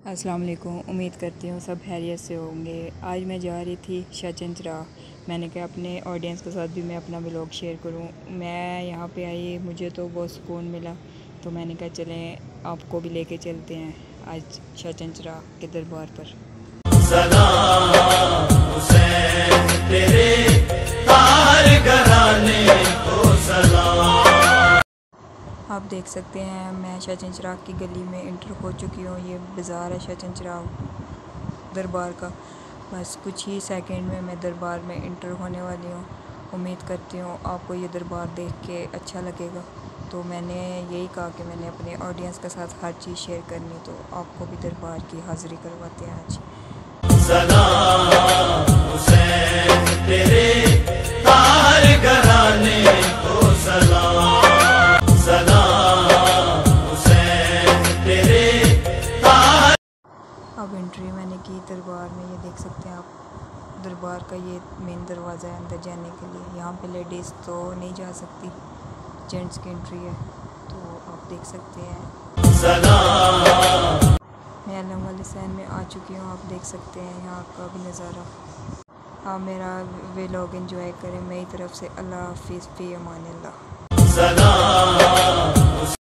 अस्सलाम वालेकुम। उम्मीद करती हूँ सब हैरियत से होंगे। आज मैं जा रही थी शचन चराह मैंने कहा अपने ऑडियंस के साथ भी मैं अपना ब्लॉग शेयर करूँ। मैं यहाँ पे आई, मुझे तो बहुत सुकून मिला। तो मैंने कहा चलें, आपको भी लेके चलते हैं आज शचन चराह के दरबार पर। आप देख सकते हैं, मैं शाहचंद चिराग की गली में इंटर हो चुकी हूँ। ये बाज़ार है शाहचंद चिराग दरबार का। बस कुछ ही सेकंड में मैं दरबार में इंटर होने वाली हूँ। उम्मीद करती हूँ आपको ये दरबार देख के अच्छा लगेगा। तो मैंने यही कहा कि मैंने अपने ऑडियंस के साथ हर चीज़ शेयर करनी तो आपको भी दरबार की हाज़िरी करवाते हैं आज। अब एंट्री मैंने की दरबार में, ये देख सकते हैं आप, दरबार का ये मेन दरवाज़ा है अंदर जाने के लिए। यहाँ पे लेडीज़ तो नहीं जा सकती जेंट्स की एंट्री है तो आप देख सकते हैं। मैं अलम वाले में आ चुकी हूँ, आप देख सकते हैं यहाँ का भी नज़ारा। आप मेरा वे लोग इन्जॉय करें, मेरी तरफ़ से अल्लाह हाफिज़, फ़ी अमान अल्लाह